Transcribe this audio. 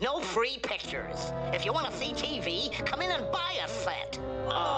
No free pictures. If you want to see TV, come in and buy a set. Uh,